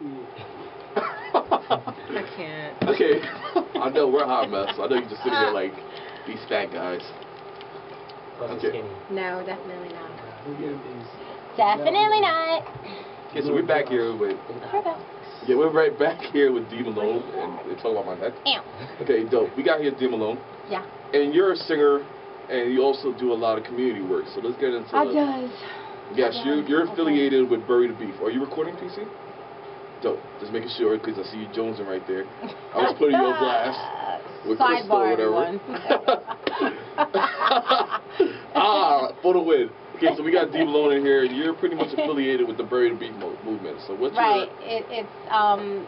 I can't. Okay, I know we're a hot mess. I know you just sitting there uh. like these fat guys. Okay. No, definitely not. Who gave these? Definitely not. Okay, so we're back here with yeah, we're right back here with D Malone and we're talking about my neck. Ow. Okay, dope. We got here D Malone, Yeah. and you're a singer, and you also do a lot of community work. So let's get into. I the- does. Yes, I you, does. you're Okay. affiliated with Bury the Beef. Are you recording, PC? Dope. Just making sure, because I see you jonesing right there. I was putting you on blast. with Crystal or whatever. ah, for the win. Okay, so we got D Malone in here. You're pretty much affiliated with the Beef mo- movement. So what's Right. It, it's um,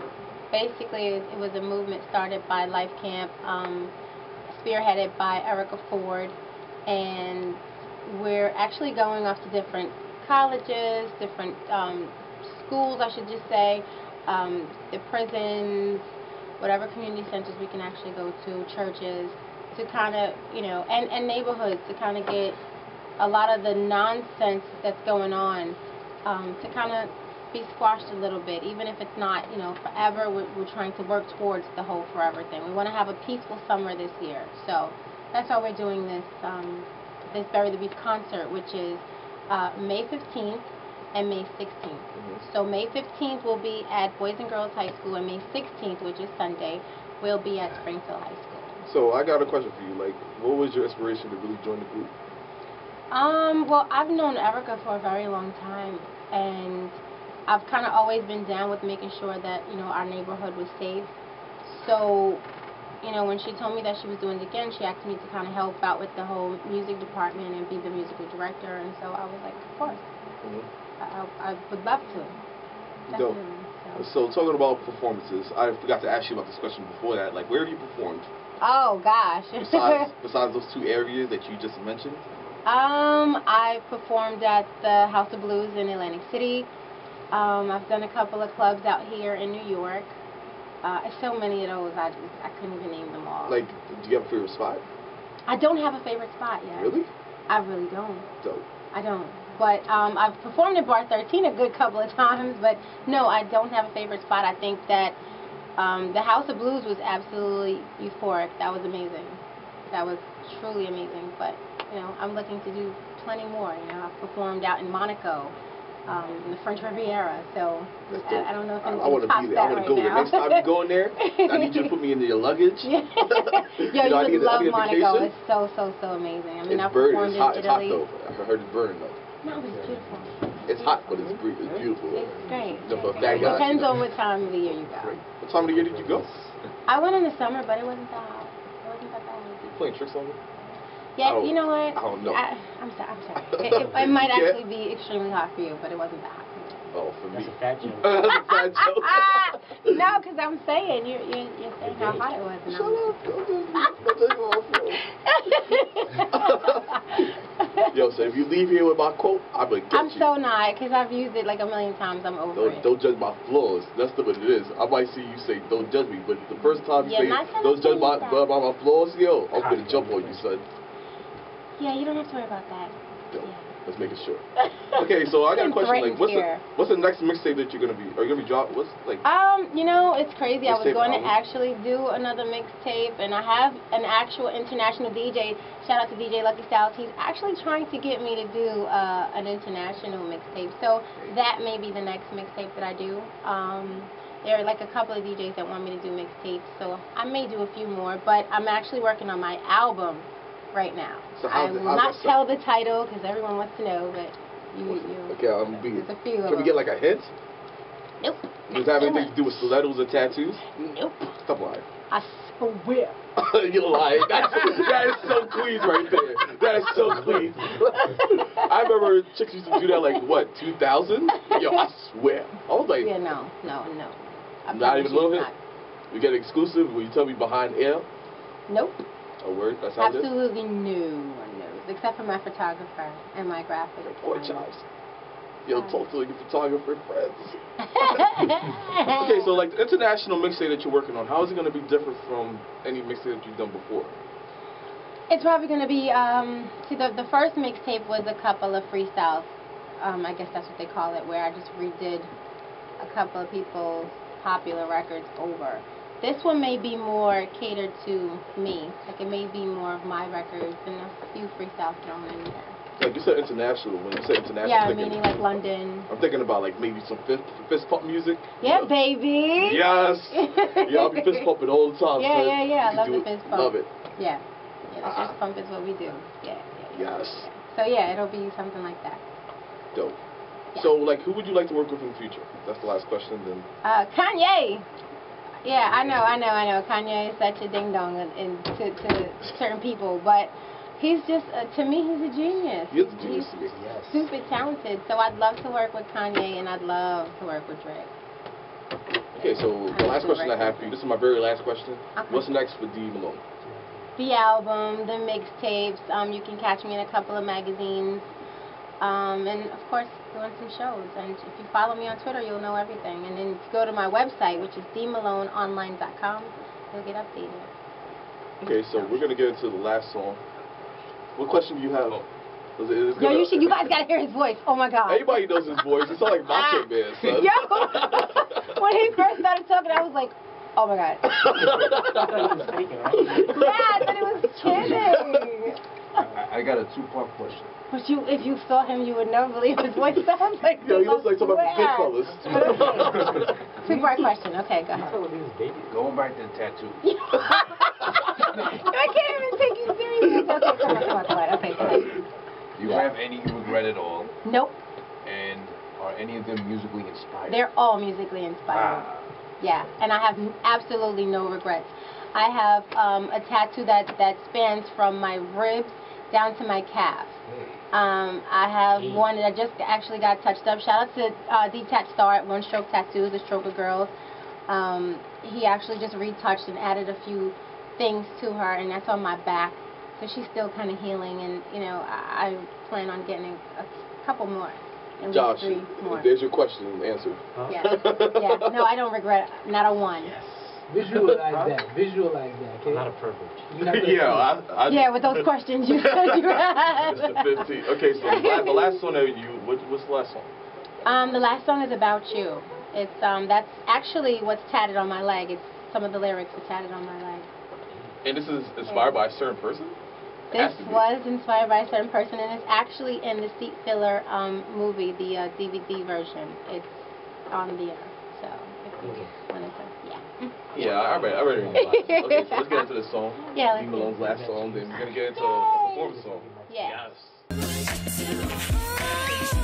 basically it, it was a movement started by Life Camp, um, spearheaded by Erica Ford, and we're actually going off to different colleges, different um, schools, I should just say, um, the prisons, whatever community centers we can actually go to, churches, to kind of you know, and and neighborhoods to kind of get a lot of the nonsense that's going on um, to kind of be squashed a little bit, even if it's not, you know, forever. We're, we're trying to work towards the whole forever thing. We want to have a peaceful summer this year, so that's why we're doing this um, this Bury the Beef concert, which is uh, May 15th and May 16th. So May 15th will be at Boys and Girls High School, and May 16th, which is Sunday, will be at Springfield High School. So I got a question for you. Like, what was your inspiration to really join the group? Um, well, I've known Erica for a very long time, and I've kind of always been down with making sure that, you know, our neighborhood was safe. So, you know, when she told me that she was doing it again, she asked me to kind of help out with the whole music department and be the musical director, and so I was like, of course, I, I, I would love to. Dope. So So. talking about performances, I forgot to ask you about this question before that. Like, where have you performed Oh, gosh. besides besides those two areas that you just mentioned? Um, I performed at the House of Blues in Atlantic City. Um, I've done a couple of clubs out here in New York. Uh, so many of those, I just I couldn't even name them all. Like, do you have a favorite spot? I don't have a favorite spot yet. Really? I really don't. Dope. I don't. But um, I've performed at Bar 13 a good couple of times. But no, I don't have a favorite spot. I think that um, the House of Blues was absolutely euphoric. That was amazing. That was truly amazing. But you know, I'm looking to do plenty more. You know, I've performed out in Monaco, um, in the French Riviera. So I, I don't know if I, anything I want to be there. I want to right go there. now. Next time you go in there, I need you to put me in your luggage. Yeah. You Yo, you, know, would need a- I love Monaco. It's so, so, so amazing. I mean, it's I've performed It's hot. in It's hot Italy. though. I heard it's burning though. No, it's beautiful. It's hot, but it's, bre- it's beautiful. It's great. The- for fat Depends you know. on what time of the year you go. Great. What time of the year did you go? I went in the summer, but it wasn't that hot. It wasn't that bad. You playing tricks on me? Yeah, oh, you know what? I don't know. I, I'm sorry. I'm sorry. It, it, it might Yeah. actually be extremely hot for you, but it wasn't that hot for me. Oh, for me. That's a fat joke. That's a fat joke. no, because I'm saying you're, you're, you're saying how hot it was. And Shut I'm, up. Don't do don't take my phone. Yo, so if you leave here with my quote, I'm gonna get I'm you. so not, because I've used it like a million times. I'm over Don't, it. don't judge my flaws. That's the what it is. I might see you say, "Don't judge me," but the first time you Yeah, say, "Don't judge say my, that. by, by my flaws," yo, I'm gonna jump on you, son. Yeah, you don't have to worry about that. Let's make it sure. Okay, so I got a question. Like, what's the what's the next mixtape that you're gonna be? Are you gonna be drop? What's like? Um, you know, it's crazy. I was going to actually do another mixtape, and I have an actual international DJ. Shout out to DJ Lucky Styles. He's actually trying to get me to do uh, an international mixtape. So that may be the next mixtape that I do. Um, there are like a couple of DJs that want me to do mixtapes, so I may do a few more. But I'm actually working on my album right now. So I will not tell the title because everyone wants to know, but you, you Okay, I'm be. there's a few Can we get like a hint? Nope. Does that have anything to do with stilettos or tattoos? Nope. Stop lying. I swear. You're lying. That's, that is so Queens right there. That is so Queens. I remember chicks used to do that like what 2000. Yo, I swear. I was like, Yeah, no, no, no. I Not even a little you we get exclusive. Will you tell me behind air? Nope. A word. That's how. Absolutely no one knows, except for my photographer and my graphic. Poor designer. chops. Yo, Hi. talk to your photographer friends. Okay, so like the international mixtape that you're working on, how is it going to be different from any mixtape that you've done before? It's probably going to be, um, see, the, the first mixtape was a couple of freestyles. Um, I guess that's what they call it, where I just redid a couple of people's popular records over. This one may be more catered to me. Like it may be more of my records and a few freestyles thrown in there. Like you said international. When you say international, Yeah, I'm meaning like London. I'm thinking about like maybe some fist, fist pump music. Yeah, baby. Yes. yeah, I'll be fist pumping all the time. Yeah, yeah, yeah, I love the fist pump. Love it. Yeah. Yeah, the Uh-uh. fist pump is what we do. Yeah. yeah, yeah. Yes. So yeah, it'll be something like that. Dope. Yeah. So like, who would you like to work with in the future? That's the last question. Then Uh, Kanye. Yeah, I know, I know, I know. Kanye is such a ding dong in, to, to certain people, but he's just uh, to me he's a genius. He is a genius. He's Yes. stupid talented. So I'd love to work with Kanye and I'd love to work with Drake. okay. So the last question I have for you. This is my very last question. Okay. What's next for D Malone? The album, the mixtapes. Um, you can catch me in a couple of magazines. Um, and of course, doing some shows. And if you follow me on Twitter, you'll know everything. And then if you go to my website, which is dmaloneonline.com, you'll get updated. Okay, so we're gonna get into the last song. What question do you have? Is it- is it Yo, you should. You guys gotta hear his voice. Oh my god. Everybody knows his voice. It's not like Macho Man, son. Yo, when he first started talking, I was like, oh my god. Yeah, I thought it was kidding. I, I got a two-part question. But you, if you saw him, you would never believe his voice sounds like Yo, he this, looks like somebody from. Goodfellas. Two part question. Okay, go ahead. Going back to the tattoo. I can't even take you seriously. Okay, come on, come on, come on. Okay, go ahead. Do you have any you regret at all? Nope, And are any of them musically inspired? they're all musically inspired. Ah, Yeah, and I have absolutely no regrets. I have um, a tattoo that that spans from my ribs down to my calf. Um, I have Mm. one that I just actually got touched up. Shout out to uh, Detached Star at One Stroke Tattoo, the Stroker Girls. Um, he actually just retouched and added a few things to her, and that's on my back. So she's still kind of healing, and you know I, I plan on getting a, a couple more. At Josh, three more. there's your question answered. Yeah, yeah. No, I don't regret not a one. Visualize that. Visualize that. Okay? Not a privilege. You're not yeah. I, I, Yeah, with those questions you said you had. Mr. 15. Okay, so the last, the last song that you, what, what's the last song? Um, the last song is about you. It's um, that's actually what's tatted on my leg. It's some of the lyrics are tatted on my leg. And this is inspired by a certain person? It This was inspired by a certain person, and it's actually in the Seat Filler um, movie, the uh, DVD version. It's on there, so if you wanted to, yeah. Yeah, I read, I read it in your. Okay, so let's get into the song. Yeah, D let's Malone's last song, then we're gonna get into a performance song. Yeah. Yes.